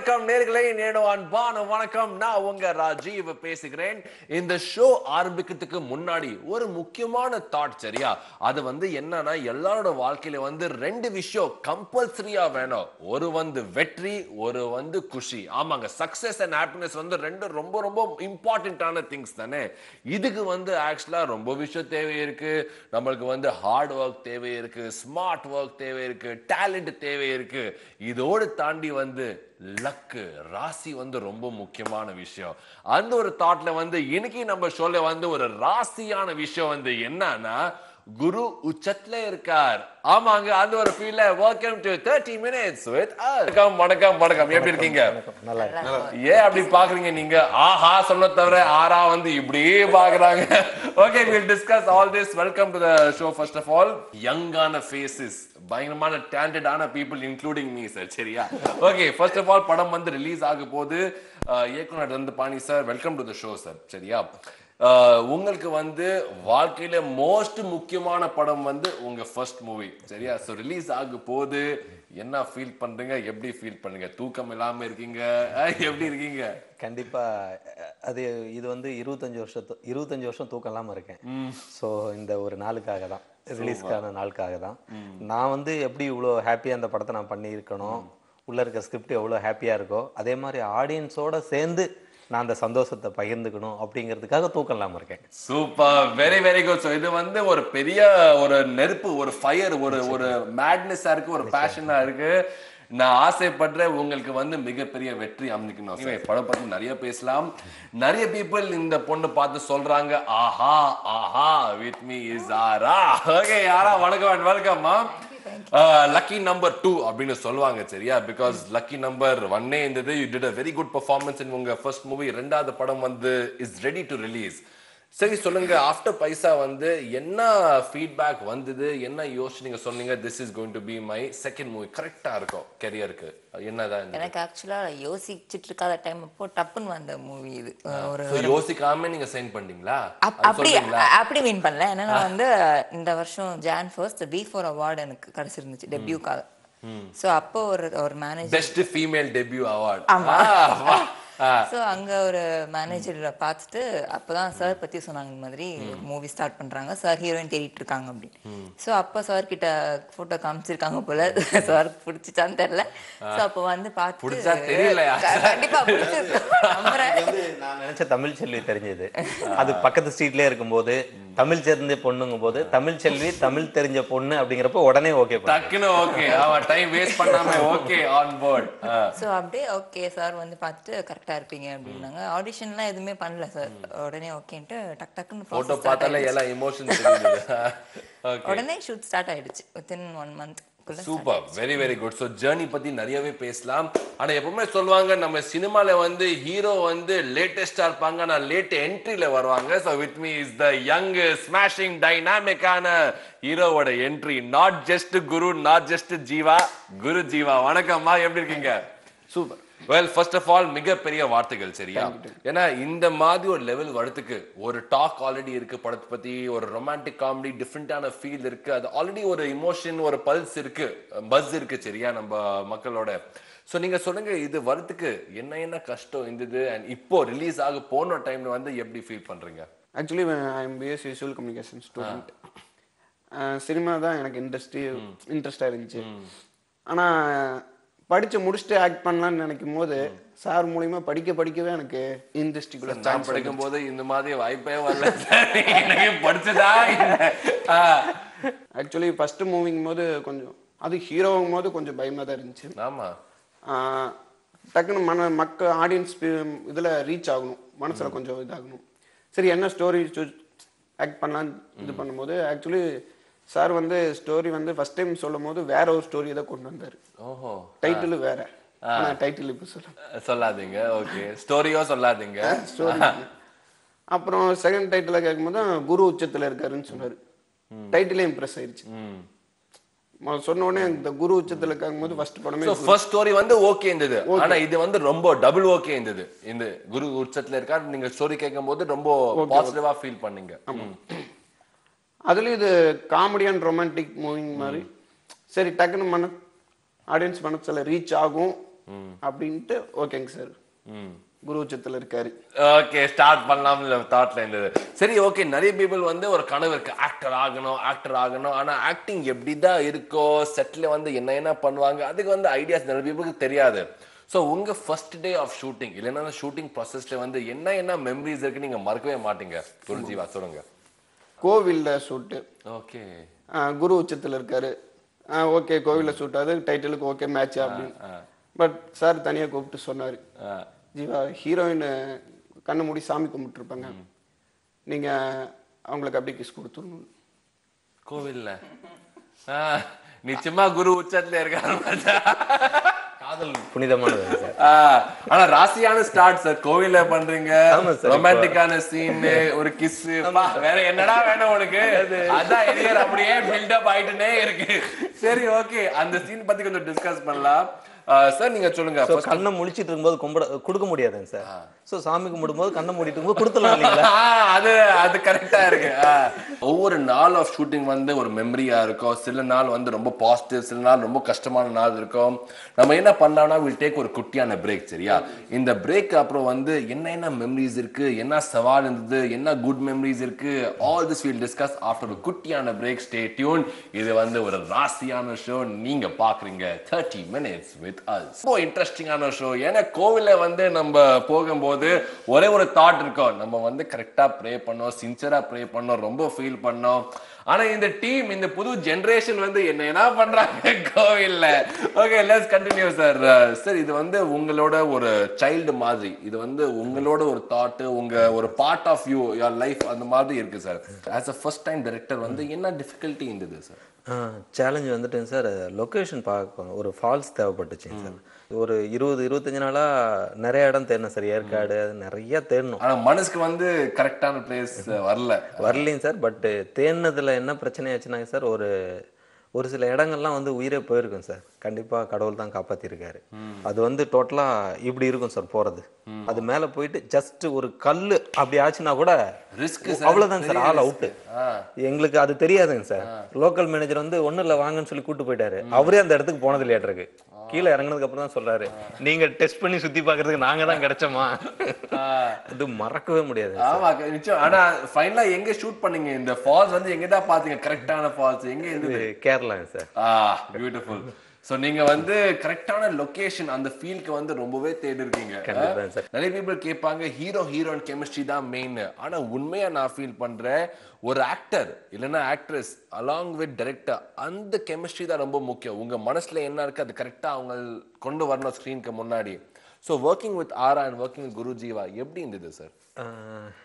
வணக்கம் நேர்களை நேனோ அன்பான வணக்கம். நான் உங்க ராஜீவ் பேசுகிறேன். இந்த ஷோ ஆரம்பிக்கிறதுக்கு முன்னாடி ஒரு முக்கியமான தாட் சரியா? அது வந்து என்னன்னா எல்லாரோட வாழ்க்கையில வந்து ரெண்டு விஷயம் கம்பல்சரியா வேணும். ஒரு வந்து வெற்றி ஒரு வந்து குஷி. ஆமாங்க சக்சஸ் அண்ட் ஹாப்பினஸ் வந்து ரெண்டு ரொம்ப ரொம்ப இம்பார்ட்டன்டான திங்ஸ் தானே? இதுக்கு வந்து ஆக்சுவலா ரொம்ப விஷயம் தேவை இருக்கு நம்மளுக்கு வந்து ஹார்ட் ஒர்க் தேவை இருக்கு ஸ்மார்ட் ஒர்க் தேவை இருக்கு டேலண்ட் தேவை இருக்கு இதோடு தாண்டி வந்து லக்கு. ராசி வந்து ரொம்ப முக்கியமான விஷயம். அந்த ஒரு தாட்ல வந்து இன்னைக்கு நம்ம ஷோல வந்து ஒரு ராசியான விஷயம் வந்து என்னன்னா குரு உச்சத்துல இருக்கார். ஆமாங்க அந்த ஒரு ஃபீல்ல வெல்கம் டு 30 மினிட்ஸ் வித் வணக்கம் வணக்கம் வணக்கம். எப்படி இருக்கீங்க? ஏன் அப்படி பாக்குறீங்க நீங்க? ஆஹா சொல்ல தவிர ஆறா வந்து இப்படியே பாக்குறாங்க. Okay will discuss all this welcome to the show first of all யங்கான faces பயங்கரமான டேலண்டடான பீப்புள் இன்க்ளூடிங் மீ சார் சரியா? ஓகே ஃபர்ஸ்ட் ஆஃப் ஆல் படம் வந்து ரிலீஸ் ஆக போது இயக்குனர் வந்து Paani sir welcome to the show sir சரியா? உங்களுக்கு வந்து வாழ்க்கையில மோஸ்ட் முக்கியமான படம் வந்து உங்க ஃபர்ஸ்ட் மூவி சரியா? ஸோ ரிலீஸ் ஆக போது என்ன ஃபீல் பண்றீங்க? எப்படி ஃபீல் பண்ணுங்க தூக்கம் இல்லாம இருக்கீங்க? எப்படி இருக்கீங்க? கண்டிப்பா அது இது வந்து இருபத்தஞ்சு வருஷத்து இருபத்தஞ்சு வருஷம் தூக்கம் இல்லாம இருக்கேன். ஸோ இந்த ஒரு நாளுக்காக தான். ரிலீஸ்க்கான நாளுக்காக தான். நான் வந்து எப்படி இவ்வளோ ஹாப்பியாக அந்த படத்தை நான் பண்ணியிருக்கணும்? உள்ள இருக்க ஸ்கிரிப்ட் எவ்வளோ ஹாப்பியாக இருக்கோ அதே மாதிரி ஆடியன்ஸோட சேர்ந்து நான் அந்த சந்தோஷத்தை பகிர்ந்துக்கணும் அப்படிங்கிறதுக்காக தூக்கம் இல்லாம இருக்கேன். Super very very good so இது வந்து ஒரு பெரிய ஒரு நெருப்பு ஒரு ஃபயர் ஒரு ஒரு மேட்னஸா இருக்கு ஒரு பேஷனா இருக்கு. நான் ஆசைப்படுறேன் உங்களுக்கு வந்து மிகப்பெரிய வெற்றி அமைக்கணும் படம் பத்தி நிறைய பேசலாம். நிறைய பீப்புள் இந்த பொண்ணு பார்த்து சொல்றாங்க ஆஹா ஆஹா with me is Aara okay யாரா? வணக்கம் வெல்கம் லக்கி நம்பர் டூ அப்படின்னு சொல்லுவாங்க சரியா? பிகாஸ் லக்கி நம்பர் ஒன்னே இருந்தது. You did a very good performance in உங்க ஃபர்ஸ்ட் மூவி ரெண்டாவது படம் வந்து இஸ் ரெடி டு ரிலீஸ் சரி சொல்லுங்க. ஆஃப்டர் பைசா வந்து என்ன ஃபீட்பேக் வந்தது? என்ன யோசிச்சு நீங்க சொன்னீங்க this is going to be my second movie கரெக்டா இருக்கும் கெரியருக்கு என்னதான்? எனக்கு ஆக்சுவலா யோசிச்சுட்டு இருக்காத டைம் அப்போ டப்புன்னு வந்த மூவி இது. ஒரு யோசிக்காம நீங்க சைன் பண்ணீங்களா? அப்- அப்படி அப்படி மீன் பண்ணல. ஏன்னா நான் வந்து இந்த வருஷம் John first B four award எனக்கு கிடைச்சிருந்துச்சு டெபியூக்காக சோ அப்போ ஒரு ஒரு manager best female debut award ஆமா. சோ அங்க ஒரு மேனேஜர் பார்த்துட்டு அப்பதான் சார் பத்தி சொன்னாங்க இந்த மாதிரி மூவி ஸ்டார்ட் பண்றாங்க. சார் ஹீரோயின் தேடிட்டு இருக்காங்க அப்படின்னு சோ அப்ப சார் கிட்ட போட்டோ காமிச்சிருக்காங்க போல. சார் பிடிச்சிச்சான்னு தெரியல. சோ அப்ப வந்து பார்த்து பிடிச்சா தெரியலையா? கண்டிப்பா பிடிச்சிருக்கு. நம்புறேன். இது வந்து நான் நினைச்ச தமிழ் செல்வி தெரிஞ்சது. அது பக்கத்து ஸ்ட்ரீட்லயே இருக்கும்போது தமிழ் தெரிஞ்ச பொண்ணுங்கும் போது தமிழ் செல்வி தமிழ் தெரிஞ்ச பொண்ணு அப்படிங்கிறப்ப உடனே ஓகே டக்குன்னு ஓகே அவன் டைம் வேஸ்ட் பண்ணாம ஓகே ஆன் போர்ட் ஸோ அப்படியே ஓகே சார் வந்து பார்த்துட்டு கரெக்டாக இருப்பீங்க அப்படின்னாங்க. ஆடிஷன்லாம் எதுவுமே பண்ணல சார் உடனே ஓகேன்ட்டு டக் டக்குன்னு போட்டோ process start பார்த்தாலே. எல்லாம் ஓகே உடனே ஷூட் ஸ்டார்ட் ஆயிடுச்சு. Within one month super very very good so journey பத்தி நிறையவே பேசலாம். ஆனா எப்பவுமே சொல்லுவாங்க நம்ம சினிமால வந்து ஹீரோ வந்து லேட்டஸ்டா இருப்பாங்க. ஆனா லேட் என்ட்ரில வருவாங்க. So with me is the young smashing டைனாமிக்கான ஹீரோவோட entry not just Guru not just Jeeva Guru Jeeva வணக்கம்மா. எப்படி இருக்கீங்க? Super well first of all மிகப்பெரிய வார்த்தைகள் சரியா? ஏன்னா இந்த மாதிரி ஒரு லெவல் வரதுக்கு ஒரு டாக் ஆல்ரெடி இருக்கு படத்தை பத்தி ஒரு ரொமான்டிக் காமெடி டிஃப்ரெண்டான ஃபீல் இருக்கு அது ஆல்ரெடி ஒரு இமோஷன் ஒரு பல்ஸ் இருக்கு பஸ் இருக்கு சரியா நம்ம மக்களோட? சோ நீங்க சொல்லுங்க இது வரதுக்கு என்ன என்ன கஷ்டம் இருந்தது அண்ட் இப்போ ரிலீஸ் ஆக போன டைம்ல வந்து எப்படி ஃபீல் பண்றீங்க? Actually I am BS visual communication student cinema தான் எனக்கு இண்டஸ்ட்ரி இன்ட்ரெஸ்டாக இருந்துச்சு. ஆனால் படிச்சு முடிச்சுட்டு ஆக்ட் பண்ணலாம்னு நினைக்கும் போது சார் மூலியமா படிக்க படிக்கவே எனக்கு இண்டஸ்ட்ரிக்குள்ள நான் படிக்கும் போது இந்த மாதிரி வாய்ப்பே வரல எனக்கு படிச்சதா. ஆக்சுவலி ஃபர்ஸ்ட் மூவிங் போது கொஞ்சம் அது ஹீரோவும் போது கொஞ்சம் பயமா தான் இருந்துச்சு. ஆமா. டக்குன்னு மன மக்கள் ஆடியன்ஸ் இதில் ரீச் ஆகணும். மனசில் கொஞ்சம் இதாகணும். சரி என்ன ஸ்டோரி ஆக்ட் பண்ணலாம் இது பண்ணும்போது ஆக்சுவலி சார் வந்து ஸ்டோரி வந்து ஃபர்ஸ்ட் டைம் சொல்லும் போது வேற ஒரு ஸ்டோரி தான் கொண்டு வந்தார். ஓஹோ. டைட்டில் வேற. டைட்டில் இப்போ சொல்ல சொல்லாதீங்க. ஓகே ஸ்டோரியோ சொல்லாதீங்க. ஸ்டோரி அப்புறம் செகண்ட் டைட்டில் கேட்கும்போது குரு உச்சத்தில் இருக்காருன்னு சொன்னார். டைட்டிலே இம்ப்ரெஸ் ஆயிடுச்சு சொன்ன உடனே இந்த குரு உச்சத்தில் கேட்கும்போது ஃபர்ஸ்ட் படமே ஃபர்ஸ்ட் ஸ்டோரி வந்து ஓகே இருந்தது. ஆனா இது வந்து ரொம்ப டபுள் ஓகே இருந்தது. இந்த குரு உச்சத்துல இருக்கா நீங்க ஸ்டோரி கேட்கும்போது ரொம்ப பாசிட்டிவா ஃபீல் பண்ணீங்க. அதுலயும் இது காமெடி அண்ட் ரொமான்டிக் மூவிங் மாதிரி. சரி டக்குன்னு மன ஆடியன்ஸ் மனசுல ரீச் ஆகும் அப்படின்ட்டு ஓகேங்க சார் குரு உச்சத்துல இருக்காரு. ஓகே ஸ்டார்ட் பண்ணலாம்னு தாட்ல இருந்தது. சரி ஓகே நிறைய பீப்புள் வந்து ஒரு கனவு இருக்கு. ஆக்டர் ஆகணும் ஆக்டர் ஆகணும். ஆனா ஆக்டிங் எப்படிதான் இருக்கோ செட்ல வந்து என்ன என்ன பண்ணுவாங்க அதுக்கு வந்து ஐடியாஸ் நிறைய பீப்புளுக்கு தெரியாது. ஸோ உங்க ஃபர்ஸ்ட் டே ஆஃப் ஷூட்டிங் இல்லைன்னா ஷூட்டிங் ப்ராசஸ்ல வந்து என்ன என்ன மெமரிஸ் இருக்கு நீங்க மறக்கவே மாட்டீங்க. குருஜீவா சொல்லுங்க. கோவில்ல ஷூட்டு ஓகே. குரு உச்சத்துல இருக்காரு. ஓகே கோவில்ல ஷூட் அது டைட்டிலுக்கு ஓகே மேட்ச் அப்படின்னு. பட் சார் தனியா கூப்பிட்டு சொன்னாரு. ஜீவா ஹீரோயின் கண்ணை மூடி சாமி கும்பிட்டு இருப்பாங்க நீங்க அவங்களுக்கு அப்படியே கிஸ் கொடுத்துடணும். கோவில்ல? நிச்சயமா குரு உச்சத்துல இருக்காரு. காதல் புனிதமானது ஆனா ராசியான ஸ்டார்ட் சார் கோவில்ல பண்றீங்க. ரொமான்டிக்கான சீன் ஒரு கிஸ் வேற என்னடா வேணும் உனக்கு? அதான் எரியர் அப்படியே பில்டப் ஆயிட்டுனே இருக்கு. சரி ஓகே அந்த சீன் பத்தி கொஞ்சம் டிஸ்கஸ் பண்ணலாம். சார் நீங்க சொல்லுங்க. கண்ணை முழிச்சிட்டு இருக்கும்போது கும்பிட கொடுக்க முடியாதுங்க சார் ஸோ சாமி கும்பிடும்போது கண்ணை மூடிட்டு இருக்கும்போது இல்லைங்களா? அது அது கரெக்டா இருக்கு. ஒவ்வொரு நாள் ஆஃப் ஷூட்டிங் வந்து ஒரு மெமரியா இருக்கும். சில நாள் வந்து ரொம்ப பாசிட்டிவ் சில நாள் ரொம்ப கஷ்டமான நாள் இருக்கும். நம்ம என்ன பண்ணலாம்னா வில் டேக் ஒரு குட்டியான பிரேக் சரியா? இந்த பிரேக் அப்புறம் வந்து என்ன என்ன மெமரிஸ் இருக்கு என்ன சவால் இருந்தது என்ன குட் மெமரிஸ் இருக்கு all this will discuss after ஒரு குட்டியான பிரேக் ஸ்டே டியூன் இது வந்து ஒரு ராசியான ஷோ நீங்க பாக்குறீங்க. தேர்ட்டி மினிட்ஸ் வித் அஸ் ரொம்ப இன்ட்ரெஸ்டிங்கான ஷோ ஏன்னா கோவில வந்து நம்ம போகும்போது ஒரே ஒரு தாட் இருக்கும். நம்ம வந்து கரெக்டா ப்ரே பண்ணோம் சின்சரா ப்ரே பண்ணோம் ரொம்ப ஃபீல் பண்ணோம். ஆனா இந்த டீம் இந்த புது ஜெனரேஷன் வந்து என்ன என்ன பண்றாங்க? கோவில்ல. Okay let's continue sir sir இது வந்து உங்களோட ஒரு சைல்டு மாதிரி. இது வந்து உங்களோட ஒரு தாட் உங்க ஒரு part of you your life அந்த மாதிரி இருக்கு sir as a first time director வந்து என்ன டிஃபிகல்ட்டி இருந்தது சார் சேலஞ்ச் வந்துட்டுங்க சார் லொக்கேஷன் பார்க்கணும் ஒரு ஃபால்ஸ் தேவைப்பட்டுச்சுங்க சார் ஒரு இருபது இருபத்தஞ்சு நாளா நிறைய இடம் தேடணும் சார் ஏற்காடு அது நிறைய தேடணும். ஆனா மனசுக்கு வந்து கரெக்டான பிளேஸ் வரல. வரலைங்க சார் பட் தேடினதுல என்ன பிரச்சனை ஆச்சுனாங்க சார் ஒரு ஒரு சில இடங்கள்லாம் வந்து உயிரே போயிருக்கும் சார். கண்டிப்பா கடவுள் தான் காப்பாத்திருக்காரு. அது வந்து டோட்டலா இப்படி இருக்கும் சார் போறது. அது மேல போயிட்டு ஜஸ்ட் ஒரு கல்லு அப்படி ஆச்சுன்னா கூட Risk அவ்வளவுதான் சார் ஆல் அவுட் எங்களுக்கு அது தெரியாதுங்க சார். லோக்கல் மேனேஜர் வந்து ஒண்ணும் இல்ல வாங்கன்னு சொல்லி கூட்டு போயிட்டாரு. அவரே அந்த இடத்துக்கு போனது இல்லையாட்டிருக்கு கீழே இறங்குனதுக்கு அப்புறம் தான் சொல்றாரு. நீங்க டெஸ்ட் பண்ணி சுத்தி பாக்குறதுக்கு நாங்க தான் கிடைச்சோமா? அது மறக்கவே முடியாது. ஆமா நிச்சயம். ஆனா ஃபைனலா எங்க ஷூட் பண்ணீங்க? இந்த ஃபால்ஸ் வந்து எங்க தான் பாத்தீங்க கரெக்டான ஃபால்ஸ் எங்க இருந்தது? இது கேரளாங்க சார். ஆ பியூட்டிஃபுல் சோ நீங்க வந்து கரெக்டான லொகேஷன் அந்த ஃபீல்க்கு வந்து ரொம்பவே தேடி இருக்கீங்க. நிறைய பீப்புள் கேட்பாங்க ஹீரோ ஹீரோயின் கெமிஸ்ட்ரி தான் மெயின் ஆனா உண்மையா நான் ஃபீல் பண்றேன் ஒரு ஆக்டர் இல்லைன்னா ஆக்ட்ரஸ் அலாங் வித் டைரக்டர் அந்த கெமிஸ்ட்ரி தான் ரொம்ப முக்கியம். உங்க மனசுல என்ன இருக்கு அது கரெக்டா அவங்க கொண்டு வரணும் ஸ்க்ரீனுக்கு முன்னாடி. So working with Aara and working with Guru Jeeva எப்படி இருந்தது சார்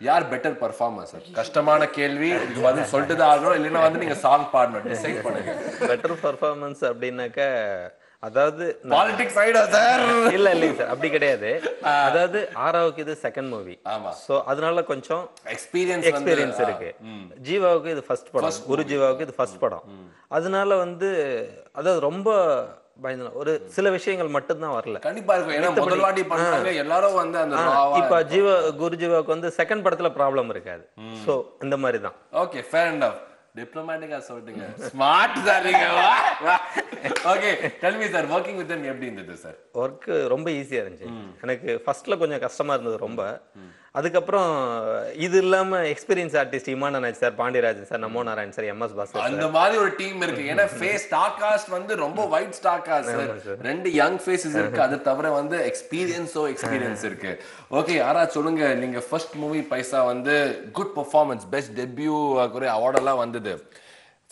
யார் பெட்டர் பர்ஃபார்மர் சார் கஷ்டமான கேள்வி இதுக்கு பதில் சொல்லிட்டு தான் ஆகணும் இல்லைன்னா வந்து நீங்க சாங் பாடணும் டிசைட் பண்ணுங்க. பெட்டர் பர்ஃபார்மன்ஸ் அப்படின்னாக்க அதாவது பாலிடிக்ஸ் ஆயிடா சார் இல்ல இல்லைங்க சார் அப்படி கிடையாது. அதாவது ஆறாவுக்கு இது செகண்ட் மூவி ஆமா. சோ அதனால கொஞ்சம் எக்ஸ்பீரியன்ஸ் எக்ஸ்பீரியன்ஸ் இருக்கு. ஜீவாவுக்கு இது ஃபர்ஸ்ட் படம். குரு ஜீவாவுக்கு இது ஃபர்ஸ்ட் படம். அதனால வந்து அதாவது ரொம்ப பயந்து ஒரு சில விஷயங்கள் மட்டும்தான் வரல. கண்டிப்பா இருக்கும். ஏன்னா முதல் வாட்டி எல்லாரும் வந்து அந்த இப்ப ஜீவா குரு ஜீவாவுக்கு வந்து செகண்ட் படத்துல ப்ராப்ளம் இருக்காது. சோ இந்த மாதிரி தான் ஓகே ஃபேர் அண்ட் டிப்ளமேட்டிக்கா சொல்லிட்டுங்க. Smart sir okay tell me sir working with எப்படி இருந்தது சார் ஒர்க் ரொம்ப ஈஸியா இருந்துச்சு. எனக்கு ஃபர்ஸ்ட்ல கொஞ்சம் கஷ்டமா இருந்தது ரொம்ப. அதுக்கப்புறம் இது இல்லாம experience artist Imanraj sir Pandiarajan sir Namo Narayan sir M S Bhaskar அந்த மாதிரி ஒரு டீம் இருக்கு. ஏன்னா ஃபேஸ் ஸ்டார் காஸ்ட் வந்து ரொம்ப வைட் ஸ்டார் காஸ்ட் ரெண்டு யங் ஃபேஸஸ் இருக்கு. அது தவிர வந்து எக்ஸ்பீரியன்ஸோ எக்ஸ்பீரியன்ஸ் இருக்கு. ஓகே யாரா சொல்லுங்க. நீங்க ஃபர்ஸ்ட் மூவி பைசா வந்து குட் பெர்ஃபார்மன்ஸ் பெஸ்ட் டெபியூ குறை அவார்ட் எல்லாம் வந்தது.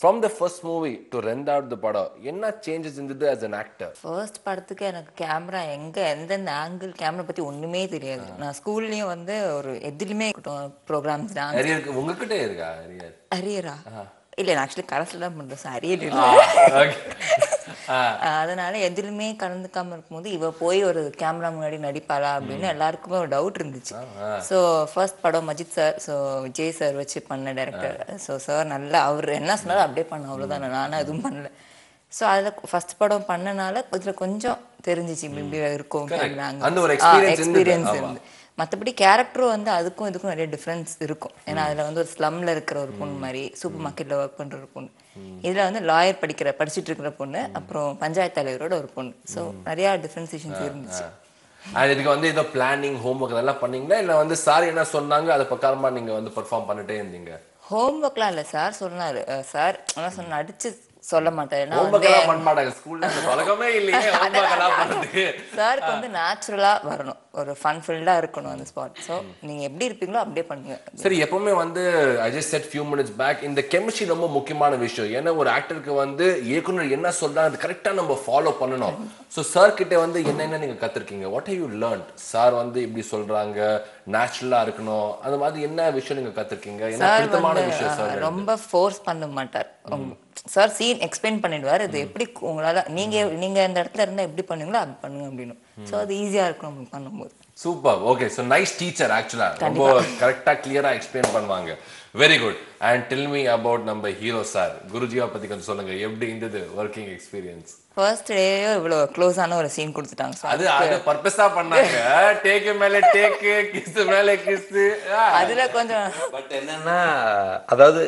From the first movie to ரெண்டாவது படம் என்ன சேஞ்சஸ் இருந்தது as an actor? ஃபர்ஸ்ட் படத்துக்கு எனக்கு கேமரா எங்க எந்தெந்த ஆங்கிள் கேமரா பத்தி ஒண்ணுமே தெரியாது. நான் ஸ்கூல்லயும் வந்து ஒரு எதுலயுமே ப்ரோக்ராம்ஸ் டான்ஸ் நிறைய இருக்கு உங்ககிட்ட இருக்கா நிறைய அரியரா இல்ல நான் ஆக்சுவலி கரஸ்ல தான் பண்றேன் அரியர் இல்லை. அதனால எதுலுமே கலந்துக்காம இருக்கும்போது இவ போய் ஒரு கேமரா முன்னாடி நடிப்பாளா அப்படின்னு எல்லாருக்குமே ஒரு டவுட் இருந்துச்சு. ஸோ ஃபர்ஸ்ட் படம் Majith sir so Vijay sir வச்சு பண்ண டேரக்டர் ஸோ சார் நல்லா அவர் என்ன சொன்னாலும் அப்படியே பண்ண அவ்வளோதான் நானும் எதுவும் பண்ணல. ஸோ அதில் ஃபர்ஸ்ட் படம் பண்ணனால இதில் கொஞ்சம் தெரிஞ்சிச்சு இப்படி இருக்கும். எக்ஸ்பீரியன்ஸ். இருந்து மற்றபடி கேரக்டரும் வந்து அதுக்கும் இதுக்கும் நிறைய டிஃப்ரென்ஸ் இருக்கும். ஏன்னா அதில் வந்து ஒரு ஸ்லம்ல இருக்கிற ஒரு பொண்ணு மாதிரி சூப்பர் மார்க்கெட்டில் ஒர்க் பண்ணுற ஒரு பொண்ணு. இதில் வந்து லாயர் படிக்கிற படிச்சுட்டு இருக்கிற பொண்ணு அப்புறம் பஞ்சாயத்து தலைவரோட ஒரு பொண்ணு. ஸோ நிறையா டிஃப்ரென்சியேஷன்ஸ் இருந்துச்சு. அண்ட் இதுக்கு வந்து ஏதோ பிளானிங் ஹோம்ஒர்க் அதெல்லாம் பண்ணீங்களா? இல்ல வந்து சார் என்ன சொன்னாங்க? அது பிரகாரமா நீங்க வந்து பெர்ஃபார்ம் பண்ணிட்டே இருந்தீங்க? ஹோம்ஒர்க்லாம் இல்லை சார் சொன்னாரு. சார் ஆனால் சொன்ன அடிச்சு சொல்ல மாட்டாரு எல்லாம் பண்றதுக்கு சாருக்கு வந்து நேச்சுரலா வரணும். ஒரு ஃபன் ஃபில்டா இருக்கணும் அந்த ஸ்பாட் ஸோ நீங்க எப்படி இருப்பீங்களோ அப்படியே பண்ணுங்க. சரி எப்பவுமே வந்து I just said few minutes back இந்த கெமிஸ்ட்ரி ரொம்ப முக்கியமான விஷயம். ஏன்னா ஒரு ஆக்டருக்கு வந்து இயக்குனர் என்ன சொல்றாங்க அது கரெக்டா நம்ம ஃபாலோ பண்ணணும். ஸோ சார் கிட்ட வந்து என்னென்ன நீங்க கத்துருக்கீங்க? What how you learn sir வந்து இப்படி சொல்றாங்க நேச்சுரலா இருக்கணும். அந்த மாதிரி என்ன விஷயம் நீங்க கத்துருக்கீங்க? என்ன விஷயம் சார் ரொம்ப ஃபோர்ஸ் பண்ண மாட்டார். சார் சீன் எக்ஸ்பிளைன் பண்ணிடுவார். இது எப்படி உங்களால நீங்க நீங்க இந்த இடத்துல இருந்தா எப்படி பண்ணுவீங்களோ அப்படி பண்ணுங்க அப்படின்னு ஸோ அது ஈஸியா இருக்கும் நம்ம பண்ணும்போது super okay so nice teacher ஆக்சுவலா ரொம்ப கரெக்டா கிளியரா எக்ஸ்பிளைன் பண்ணுவாங்க. Very good and tell me about நம்ம ஹீரோ சார் குருஜியா பத்தி கொஞ்சம் சொல்லுங்க. எப்படி இருந்தது ஒர்க்கிங் எக்ஸ்பீரியன்ஸ் ஃபர்ஸ்ட் டேயோ இவ்வளோ க்ளோஸான ஒரு சீன் கொடுத்துட்டாங்க சார் அது அது பர்பஸா பண்ணாங்க. டேக் மேல டேக் கிஸ் மேல கிஸ் அதுல கொஞ்சம் பட் என்னன்னா அதாவது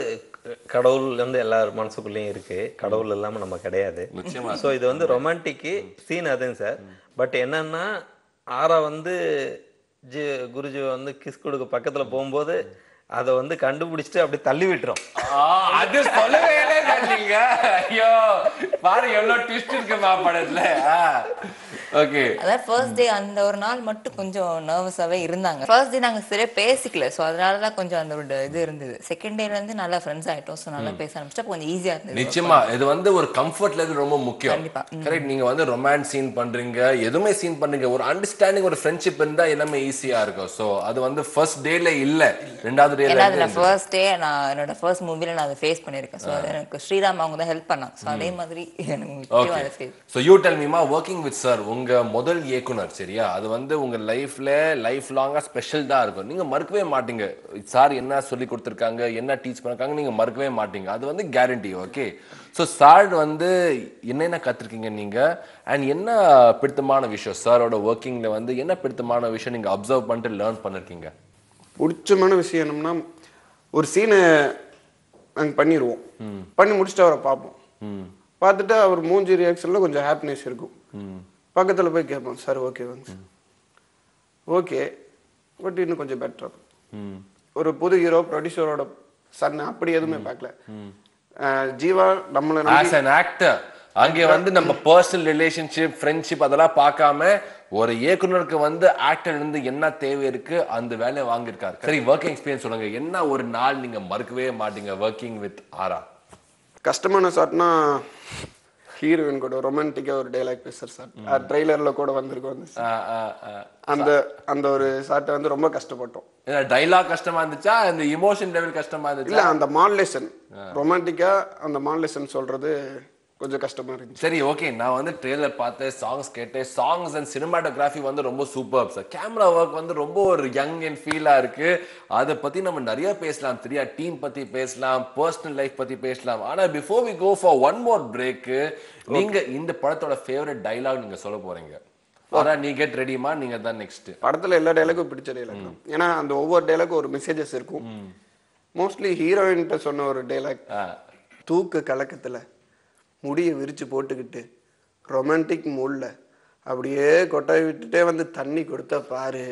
கடவுள் வந்து எல்லார் மனசுக்குள்ளேயும் இருக்கு. கடவுள் இல்லாம நம்ம கிடையாது. ஸோ இது வந்து ரொமான்டிக்கு சீன் அதுங்க சார் பட் என்னன்னா ஆரா வந்து ஜி குருஜி வந்து கிஸ் கொடுக்க பக்கத்துல போகும்போது அதை வந்து கண்டுபிடிச்சிட்டு அப்படி தள்ளி விட்டுரும். அது சொல்லவே நீங்க ஐயோ. பாரு எவ்வளவு ட்விஸ்ட் இருக்கு படத்துல. ஓகே அதான் ஃபர்ஸ்ட் டே அந்த ஒரு நாள் மட்டும் கொஞ்சம் நர்வஸாவே இருந்தாங்க. ஃபர்ஸ்ட் டே நாங்க சரியா பேசிக்கல ஸோ அதனால தான் கொஞ்சம் அந்த ஒரு இது இருந்தது. செகண்ட் டேல இருந்து நல்லா ஃப்ரெண்ட்ஸ் ஆயிட்டோம் ஸோ நல்லா பேச ஆரம்பிச்சிட்டு அப்ப கொஞ்சம் ஈஸியா இருந்தது. நிச்சயமா இது வந்து ஒரு கம்ஃபர்ட் லெவல் ரொம்ப முக்கியம். கரெக்ட் நீங்க வந்து ரொமான்ஸ் சீன் பண்றீங்க எதுவுமே சீன் பண்றீங்க ஒரு அண்டர்ஸ்டாண்டிங் ஒரு ஃப்ரெண்ட்ஷிப் இருந்தா எல்லாமே ஈஸியா இருக்கும். சோ அது வந்து ஃபர்ஸ்ட் டேல இல்ல. ரெண்டாவது டேல அதுல ஃபர்ஸ்ட் டே நான் என்னோட ஃபர்ஸ்ட் மூவில நான் அதை ஃபேஸ் பண்ணியிருக்கேன். ஸோ அது எனக்கு ஸ்ரீராம் அவங்க தான் ஹெல்ப் பண்ணாங்க. ஸோ அதே மாதிரி எனக்கு ஃபேஸ் ஸோ யூ டெல் மீமா ஒர்க்கிங் வித் சார் உங்க முதல் இயக்குனர் சரியா? அது வந்து உங்க லைஃப்ல லைஃப் லாங்கா ஸ்பெஷல் தான் இருக்கும். நீங்க மறுக்கவே மாட்டீங்க. சார் என்ன சொல்லி கொடுத்துருக்காங்க என்ன டீச் பண்ணிருக்காங்க நீங்க மறுக்கவே மாட்டீங்க. அது வந்து கேரண்டி ஓகே ஸோ சார் வந்து என்னென்ன கத்துருக்கீங்க நீங்க? அண்ட் என்ன பிடித்தமான விஷயம்? சாரோட ஒர்க்கிங்ல வந்து என்ன பிடித்தமான விஷயம் நீங்க அப்சர்வ் பண்ணிட்டு லேர்ன் பண்ணிருக்கீங்க? பிடிச்சமான விஷயம் என்னம்னா ஒரு சீனை நாங்கள் பண்ணிடுவோம் பண்ணி முடிச்சுட்டு அவரை பார்ப்போம். பார்த்துட்டு அவர் மூஞ்சி ரியாக்ஷனில் கொஞ்சம் ஹாப்பினஸ் இருக்கும். பக்கத்தில் போய் கேட்போம் சார் ஓகே வாங்க ஓகே பட் இன்னும் கொஞ்சம் பெட்டராக ஒரு புது ஹீரோ ப்ரொடியூசரோட சன் அப்படி எதுவுமே பார்க்கல. ஜீவா நம்மளை ஆஸ் an ஆக்டர் அங்கே வந்து நம்ம பர்சனல் ரிலேஷன்ஷிப் ஃப்ரெண்ட்ஷிப் அதெல்லாம் பார்க்காம ஒரு இயக்குனருக்கு வந்து ஆக்டர் இருந்து என்ன தேவை இருக்கு அந்த வேலையை வாங்கியிருக்காரு. சரி ஒர்க்கிங் எக்ஸ்பீரியன்ஸ் சொல்லுங்க. என்ன ஒரு நாள் நீங்க மறக்கவே மாட்டீங்க ஒர்க்கிங் வித் ஆரா கஷ்டமான ஷாட்னா ஹீரோயின் கூட ரொமான்டிக்காக ஒரு டைலாக் பேசுற ஷாட் ட்ரெய்லரில் கூட வந்திருக்கும் அந்த scene. அந்த அந்த ஒரு ஷாட்டை வந்து ரொம்ப கஷ்டப்பட்டோம். டைலாக் கஷ்டமா இருந்துச்சா? அந்த இமோஷன் லெவல் கஷ்டமா இருந்துச்சா? இல்ல அந்த மாடுலேஷன் ரொமான்டிக்கா அந்த மாடுலேஷன் சொல்றது கொஞ்சம் கஷ்டமா இருந்துச்சு. சரி ஓகே நான் வந்து ட்ரெய்லர் பார்த்தேன் சாங்ஸ் கேட்டேன். சாங்ஸ் அண்ட் சினிமாட்டோகிராஃபி வந்து ரொம்ப சூப்பர் சார் கேமரா ஒர்க் வந்து ரொம்ப ஒரு யங் அண்ட் ஃபீலா இருக்கு. அதை பத்தி நம்ம நிறைய பேசலாம் தெரியா? டீம் பத்தி பேசலாம் பர்சனல் லைஃப் பத்தி பேசலாம். ஆனா before we go for one more break நீங்க இந்த படத்தோட ஃபேவரட் டைலாக் நீங்க சொல்ல போறீங்க. அதான் நீ கெட் ரெடிமா நீங்க தான் நெக்ஸ்ட் படத்துல எல்லா டைலாக்கும் பிடிச்ச டைலாக் ஏன்னா அந்த ஒவ்வொரு டைலாக்கும் ஒரு மெசேஜஸ் இருக்கும். மோஸ்ட்லி ஹீரோயின்ட்ட சொன்ன ஒரு டைலாக் தூக்க கலக்கத்துல. முடியை விரிச்சு போட்டுக்கிட்டு ரொமான்டிக் மூட்ல அப்படியே கொட்டாய் விட்டுட்டே வந்து தண்ணி கொடுத்தா பாரு.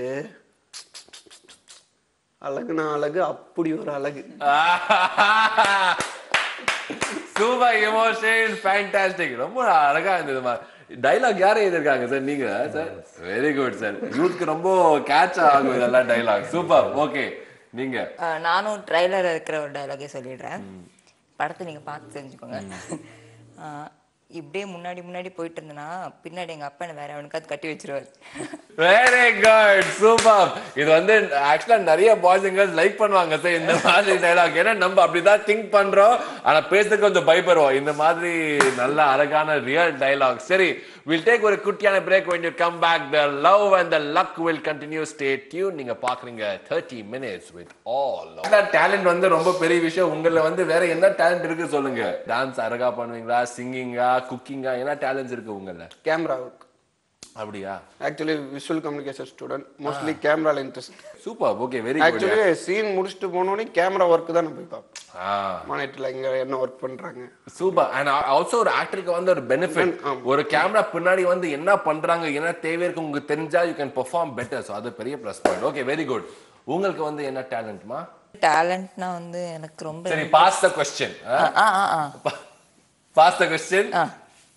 அழகுனா அழகு அப்படி ஒரு அழகு. சூப்பர் எமோஷன் ஃபேண்டாஸ்டிக் ரொம்ப அழகா இருந்தது டைலாக் யாரும் எழுதிருக்காங்க சார் நீங்க சார் வெரி குட் சார் யூத்க்கு ரொம்ப கேட்ச் ஆகும் இதெல்லாம் டைலாக் சூப்பர் ஓகே நீங்க. நானும் ட்ரைலர் இருக்கிற ஒரு டைலாகே சொல்லிடுறேன். படத்தை நீங்க பார்த்து தெரிஞ்சுக்கோங்க. 啊 இப்படியே முன்னாடி முன்னாடி போயிட்டு இருந்தேன்னா பின்னாடி எங்க அப்பா என்ன வேற அவனுக்காவது கட்டி வச்சிருவாரு. வெரி குட் சூப்பர் இது வந்து ஆக்சுவலா நிறைய பாய்ஸ் கேர்ள்ஸ் லைக் பண்ணுவாங்க சார் இந்த மாதிரி டைலாக் ஏன்னா நம்ம அப்படிதான் திங்க் பண்றோம் ஆனா பேசுறதுக்கு கொஞ்சம் பயப்படுவோம். இந்த மாதிரி நல்ல அழகான ரியல் டைலாக் சரி வில் டேக் ஒரு குட்டியான break when you come back the love and the luck will continue stay tuned நீங்க பாக்குறீங்க thirty minutes with all talent வந்து ரொம்ப பெரிய விஷயம். உங்கள வந்து வேற என்ன டேலண்ட் இருக்கு சொல்லுங்க. டான்ஸ் அழகா பண்ணுவீங்களா? சிங்கிங்கா குக்கிங்கா என்ன டேலண்ட்ஸ் இருக்கு உங்கள கேமரா ஒர்க் அப்படியா actually visual communication student mostly கேமரால interest super okay very good actually scene முடிச்சுட்டு போனோடனே கேமரா ஒர்க் தான் நான் போய் பார்ப்பேன். மானிட்டர்ல இங்க என்ன ஒர்க் பண்றாங்க. சூப்பர் அண்ட் ஆல்சோ ஒரு ஆக்டருக்கு வந்து ஒரு பெனிஃபிட் ஒரு கேமரா பின்னாடி வந்து என்ன பண்றாங்க என்ன தேவை இருக்கு உங்களுக்கு தெரிஞ்சா you can perform better so அது பெரிய plus point okay very good உங்களுக்கு வந்து என்ன டேலண்ட்மா டேலண்ட்னா வந்து எனக்கு ரொம்ப சரி pass the question pass the question.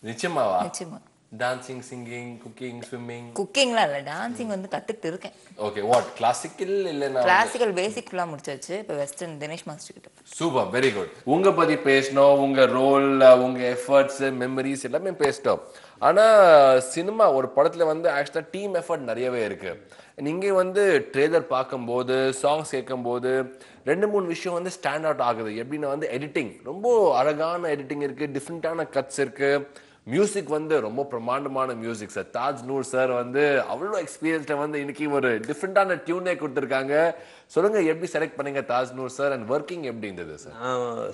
நிச்சயமாவா நிச்சயமா டான்சிங் சிங்கிங் குக்கிங் ஸ்விம்மிங் குக்கிங்லாம் இல்லை டான்சிங் வந்து கத்துக்கிட்டு இருக்கேன் ஓகே வாட் கிளாசிக்கல் இல்லைன்னா கிளாசிக்கல் பேசிக் ஃபுல்லாக முடிச்சாச்சு இப்போ வெஸ்டர்ன் தினேஷ் மாஸ்டர் கிட்ட சூப்பர் வெரி குட் உங்க பத்தி பேசணும் உங்க ரோல் உங்க எஃபர்ட்ஸ் மெமரிஸ் எல்லாமே பேசிட்டோம் ஆனா சினிமா ஒரு படத்தில் வந்து ஆக்சுவலாக டீம் எஃபர்ட் நிறையவே இருக்கு. நீங்கள் வந்து ட்ரெய்லர் பார்க்கும்போது சாங்ஸ் கேட்கும்போது ரெண்டு மூணு விஷயம் வந்து ஸ்டாண்ட் அவுட் ஆகுது. எப்படின்னா வந்து எடிட்டிங் ரொம்ப அழகான எடிட்டிங் இருக்கு டிஃப்ரெண்ட்டான கட்ஸ் இருக்கு. மியூசிக் வந்து ரொம்ப பிரமாண்டமான music sir Taj Noor sir வந்து அவ்வளோ எக்ஸ்பீரியன்ஸ்ல வந்து இன்னைக்கு ஒரு டிஃப்ரெண்டான டியூனே கொடுத்துருக்காங்க. சொல்லுங்க எப்படி செலக்ட் பண்ணீங்க Taj Noor sir and working எப்படி இருந்தது சார்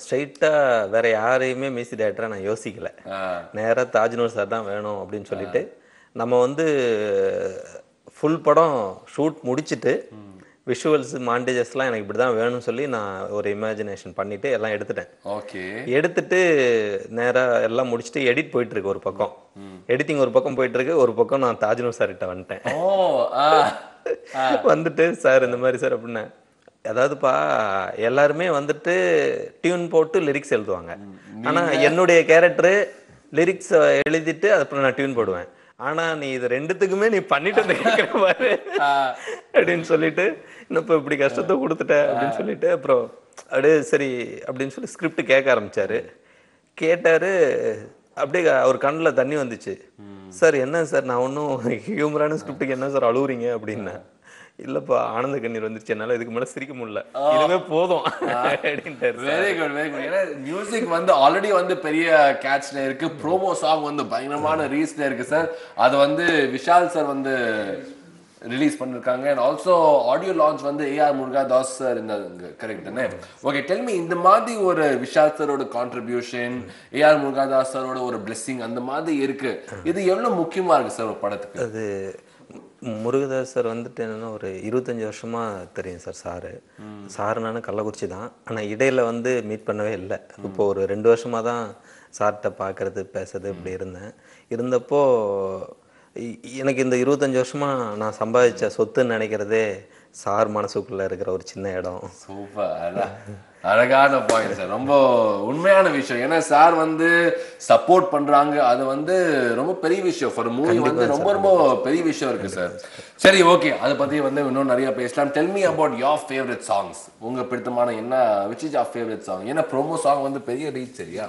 ஸ்ட்ரைட்டாக வேற யாரையுமே மியூசிக் டைரக்டராக நான் யோசிக்கல. நேராக தாஜ்னூர் சார் தான் வேணும் அப்படின்னு சொல்லிட்டு நம்ம வந்து ஃபுல் படம் ஷூட் முடிச்சிட்டு விஷுவல்ஸ் மாண்டேஜஸ்லாம் எனக்கு இப்படி தான் வேணும்னு சொல்லி நான் ஒரு இமேஜினேஷன் பண்ணிட்டு எல்லாம் எடுத்துட்டேன். ஓகே. எடுத்துட்டு நேரா எல்லாம் முடிச்சுட்டு எடிட் போயிட்டு இருக்கு ஒரு பக்கம். எடிட்டிங் ஒரு பக்கம் போயிட்டு இருக்கு ஒரு பக்கம் நான் தாஜ்னூர் சார் கிட்ட வந்துட்டேன். ஓ வந்துட்டு சார் இந்த மாதிரி சார் அப்படின்னேன் அதாவதுப்பா எல்லாருமே வந்துட்டு டியூன் போட்டு லிரிக்ஸ் எழுதுவாங்க. ஆனா என்னுடைய கேரக்டர் லிரிக்ஸ் எழுதிட்டு அப்புறம் நான் டியூன் போடுவேன். ஆனா நீ இது ரெண்டுத்துக்குமே நீ பண்ணிட்டு கேட்கிற பாரு. அப்படின்னு சொல்லிட்டு இன்னும் இப்ப இப்படி கஷ்டத்தை கொடுத்துட்ட? அப்படின்னு சொல்லிட்டு அப்புறம் அப்படியே சரி அப்படின்னு சொல்லி ஸ்கிரிப்ட் கேட்க ஆரம்பிச்சாரு. கேட்டாரு அப்படியே அவர் கண்ணில் தண்ணி வந்துச்சு. சார் என்ன சார்? நான் ஒன்றும் ஹியூமரான ஸ்கிரிப்டுக்கு என்ன சார் அழுவுறீங்க? அப்படின்னேன் இல்லப்பா ஆனந்த கண்ணீர் வந்துருச்சு. என்னால இதுக்கு மேல சிரிக்க முடியல. இதுவே போதும். வெரி குட் வெரி குட் ஏன்னா மியூசிக் வந்து ஆல்ரெடி வந்து பெரிய கேட்ச்ல இருக்கு. ப்ரோமோ சாங் வந்து பயங்கரமான ரீஸ்ல இருக்கு சார் அது வந்து விஷால் சார் வந்து ரிலீஸ் பண்ணிருக்காங்க. அண்ட் ஆல்சோ ஆடியோ லான்ச் வந்து ஏஆர் முருகாதாஸ் சார் இந்த கரெக்ட் தானே? ஓகே டெல் மீ இந்த மாதிரி ஒரு விஷால் சாரோட கான்ட்ரிபியூஷன் ஏஆர் முருகாதாஸ் சாரோட ஒரு blessing அந்த மாதிரி இருக்கு. இது எவ்வளவு முக்கியமா இருக்கு சார் ஒரு படத்துக்கு? அது முருகதாசர் முருகதாஸ் சார் வந்துட்டு என்னென்னா ஒரு இருபத்தஞ்சி வருஷமாக தெரியும் சார் சாரு. சார் நான் கள்ளக்குறிச்சி தான். ஆனால் இடையில் வந்து மீட் பண்ணவே இல்லை. இப்போ ஒரு ரெண்டு வருஷமாக தான் சார்கிட்ட பார்க்கறது பேசுறது இப்படி இருந்தேன். இருந்தப்போ எனக்கு இந்த இருபத்தஞ்சி வருஷமாக நான் சம்பாதிச்ச சொத்துன்னு நினைக்கிறதே சார் மனசுக்குள்ளே இருக்கிற ஒரு சின்ன இடம். சூப்பர். அழகான பாயிண்ட் சார் ரொம்ப உண்மையான விஷயம். ஏன்னா சார் வந்து சப்போர்ட் பண்றாங்க. அது வந்து ரொம்ப பெரிய விஷயம். ஃபார் மூவி வந்து ரொம்ப ரொம்ப பெரிய விஷயம் இருக்கு சார். சரி ஓகே அதை பத்தி வந்து இன்னும் நிறைய பேசலாம். Tell me about your favourite songs உங்க பிடித்தமான என்ன which is your favourite song ஏன்னா ப்ரோமோ சாங் வந்து பெரிய ரீச் சரியா?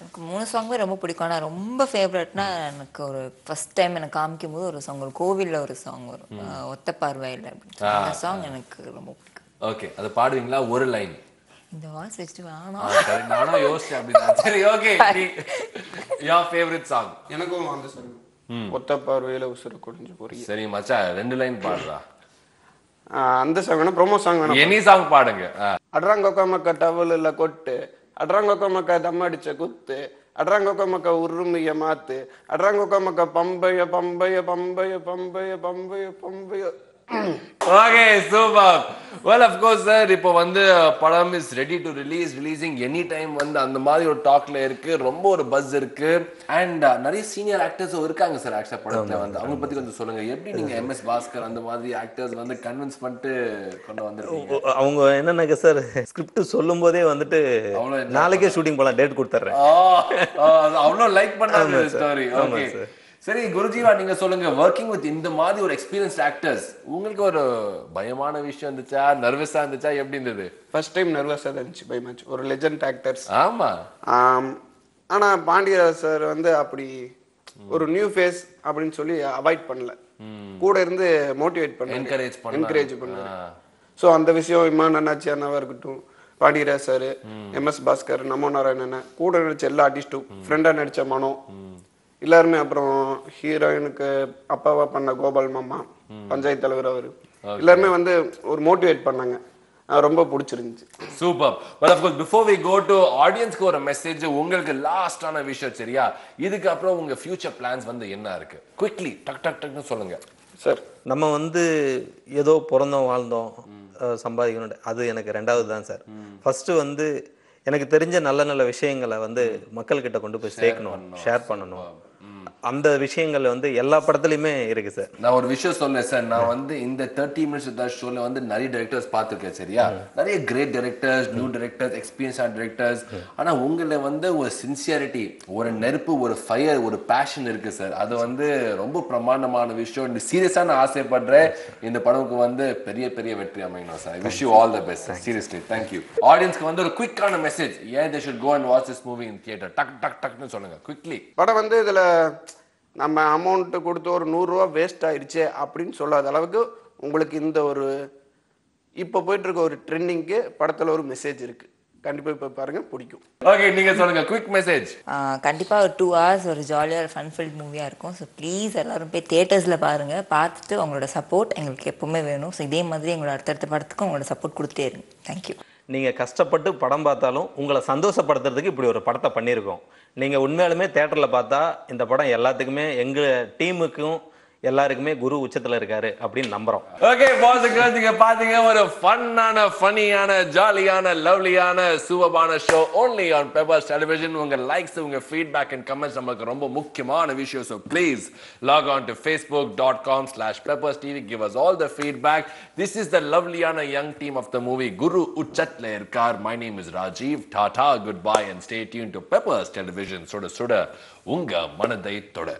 எனக்கு மூணு சாங்குமே ரொம்ப பிடிக்கும். ஆனால் ரொம்ப ஃபேவரட்னா எனக்கு ஒரு ஃபர்ஸ்ட் டைம் எனக்கு காமிக்கும் போது ஒரு சாங் ஒரு கோவில்ல ஒரு சாங் வரும். ஒத்த பார்வையில் அப்படின்னு. சாங் எனக்கு ரொம்ப பிடிக்கும். ஓகே அதை பாடுவீங்களா? ஒரு லைன் இந்த வாய்ஸ் வச்சுட்டு வேணாம் நானும் யோசிச்சேன் அப்படிதான் சரி ஓகே யோர் ஃபேவரட் சாங் எனக்கும் அந்த சார் ஒத்த பார்வையில உசுறு குடிஞ்சு போறீங்க சரி மச்சான் ரெண்டு லைன் பாடுறா. ஆஹ் அந்த சாங் வேணா ப்ரோமோ சாங் வேணா எனி சாங் பாடுங்க. அட்ராங்கொக்க மக்க டவல் இல்ல கொட்டு அட்ராங்கொக்க மக்க தம் அடிச்ச குத்து அட்ராங்கொக்க மக்க உருமிய மாத்து அட்ராங்கொக்க மக்க பம்பைய பம்பைய பம்பைய பம்பைய பம்பைய பம்பைய. Okay super well of course sir இப்போ வந்து படம் is ready to release releasing any time வந்து அந்த மாதிரி ஒரு டாக்ல இருக்கு. ரொம்ப ஒரு பஸ் இருக்கு. அண்ட் நிறைய சீனியர் ஆக்டர்ஸும் இருக்காங்க சார் ஆக்சுவலா படத்துல வந்து. அவங்க பத்தி கொஞ்சம் சொல்லுங்க. எப்படி நீங்க எம்எஸ் பாஸ்கர் அந்த மாதிரி ஆக்டர்ஸ் வந்து கன்வின்ஸ் பண்ணிட்டு கொண்டு ஒ- அவங்க என்னன்னாக்க சார் ஸ்கிரிப்ட் சொல்லும் போதே வந்துட்டு நாளைக்கே ஷூட்டிங் போலாம் டேட் அது அவ்வளோ லைக் பண்ணாங்க ஸ்டோரி ஓகே. சரி குருஜீவா நீங்க சொல்லுங்க. ஒர்க்கிங் வித் இந்த மாதிரி ஒரு எக்ஸ்பீரியன்ஸ்ட் ஆக்டர்ஸ் உங்களுக்கு ஒரு பயமான விஷயம் இருந்துச்சா? நர்வஸா இருந்துச்சா? எப்படி இருந்தது? ஃபர்ஸ்ட் டைம் நர்வஸாக தான் இருந்துச்சு பை மச் ஒரு லெஜண்ட் ஆக்டர்ஸ் ஆமா. ஆனா பாண்டியராஜ் சார் வந்து அப்படி ஒரு நியூ ஃபேஸ் அப்படின்னு சொல்லி அவாய்ட் பண்ணல. கூட இருந்து மோட்டிவேட் பண்ண Encourage பண்ணாரு. என்கரேஜ் பண்ணாரு. ஆ. ஸோ அந்த விஷயம் இம்மான் அண்ணாச்சி அண்ணாவா இருக்கட்டும் பாண்டியராஜ் சார் எம்எஸ் பாஸ்கர் நமோ நாராயணன் கூட நடிச்ச எல்லா ஆர்டிஸ்டும் ஃப்ரெண்டா நடிச்ச மனோ எல்லாருமே அப்புறம் ஹீரோயினுக்கு அப்பாவா பண்ண கோபால் மாமா பஞ்சாயத்து தலைவர் அவர். எல்லாருமே வந்து ஒரு மோட்டிவேட் பண்ணாங்க. ரொம்ப பிடிச்சிருந்துச்சு. Super but of course before we go to ஆடியன்ஸ்க்கு ஒரு மெசேஜ் உங்களுக்கு லாஸ்டான விஷயம் சரியா? இதுக்கு அப்புறம் உங்க ஃபியூச்சர் பிளான்ஸ் வந்து என்ன இருக்கு? குவிக்லி டக் டக் டக்னு சொல்லுங்க. சார் நம்ம வந்து ஏதோ பிறந்தோம் வாழ்ந்தோம் சம்பாதிக்கணும் அது எனக்கு ரெண்டாவது தான் சார் ஃபர்ஸ்ட் வந்து எனக்கு தெரிஞ்ச நல்ல நல்ல விஷயங்களை வந்து மக்கள்கிட்ட கொண்டு போய் சேர்க்கணும் ஷேர் பண்ணணும். அந்த விஷயங்கள் வந்து எல்லா படத்துலையுமே இருக்கு சார் நான் ஒரு விஷயம் சொல்லேன் சார் நான் வந்து இந்த தேர்ட்டி மினிட்ஸ் ஷோல வந்து நிறைய டைரக்டர்ஸ் பார்த்துருக்கேன் சரியா? நிறைய great directors new directors experience directors ஆனா உங்களை வந்து ஒரு சின்சியாரிட்டி ஒரு நெருப்பு ஒரு ஃபயர் ஒரு பேஷன் இருக்கு சார் அது வந்து ரொம்ப பிரமாண்டமான விஷயம். இந்த சீரியஸா நான் ஆசைப்படுறேன். இந்த படம்க்கு வந்து பெரிய பெரிய வெற்றி அமையணும் sir wish you all the best seriously thank you ஆடியன்ஸ்க்கு வந்து ஒரு குயிக்கான மெசேஜ் ஏன் they should go and watch this movie in theatre டக் டக் டக்னு சொல்லுங்க குவிக்லி படம் வந்து இதில் நம்ம அமௌண்ட்டு கொடுத்து ஒரு நூறுரூவா வேஸ்ட் ஆயிடுச்சே அப்படின்னு சொல்லாத அளவுக்கு உங்களுக்கு இந்த ஒரு இப்போ போயிட்டு இருக்க ஒரு ட்ரெண்டிங்க்கு படத்தில் ஒரு மெசேஜ் இருக்கு. கண்டிப்பாக இப்போ பாருங்க பிடிக்கும். ஓகே நீங்க சொல்லுங்க குவிக் மெசேஜ் கண்டிப்பா ஒரு டூ ஹவர்ஸ் ஒரு ஜாலியாக ஃபன் ஃபில்ட் மூவியாக இருக்கும். ஸோ ப்ளீஸ் எல்லாரும் போய் தேட்டர்ஸில் பாருங்க. பார்த்துட்டு உங்களோட சப்போர்ட் எங்களுக்கு எப்பவுமே வேணும். ஸோ இதே மாதிரி எங்களோட அடுத்தடுத்த படத்துக்கும் உங்களோட சப்போர்ட் கொடுத்துட்டே இருங்க. தேங்க்யூ நீங்கள் கஷ்டப்பட்டு படம் பார்த்தாலும் உங்களை சந்தோஷப்படுத்துறதுக்கு இப்படி ஒரு படத்தை பண்ணியிருக்கோம். நீங்கள் உண்மையாலுமே தேட்டரில் பார்த்தா இந்த படம் எல்லாத்துக்குமே எங்கள் டீமுக்கும் எல்லாருக்குமே குரு உச்சத்துல இருக்காரு அப்படின்னு நம்புறோம். ஓகே பாஸ் நீங்க பாத்தீங்க ஒரு ஃபன்னான ஃபனியான ஜாலியான லவ்லியான சூவபான show only on Peppers television உங்க லைக்ஸ் உங்க ஃபீட்பேக் அண்ட் கமெண்ட்ஸ் நமக்கு ரொம்ப முக்கியமான விஷயம். So please log on to Facebook dot com slash Peppers TV give us all the feedback this is the லவ்லியான young team of the movie Guru உச்சத்ல இருக்கார். My name is Rajeev Tata good bye and stay tuned to Peppers television சுட சுட உங்க மனதை தொட.